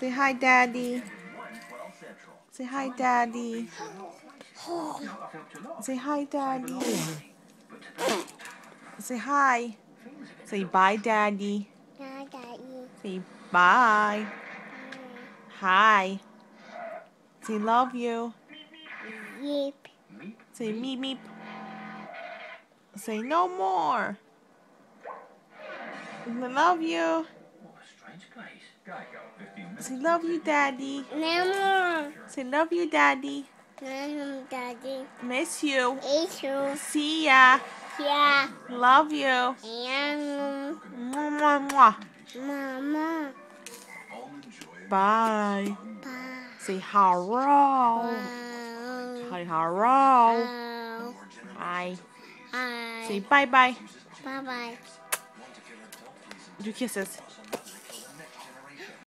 Say hi, Daddy. Say hi, Daddy. Say hi, Daddy. Say hi. Say bye, Daddy. Bye, Daddy. Say bye. Hi. Say love you. Yep. Say meep meep. Say no more. I love you. Say love you, Daddy. More. Say love you, Daddy. No more, Daddy. Miss you. Issue. See ya. Yeah. Love you. And Mwah, mwah, mwah. Mama. Bye. Bye. Say hello. Wow. Say hello. Wow. Bye. Hi. Say bye bye. Bye bye. Do kisses.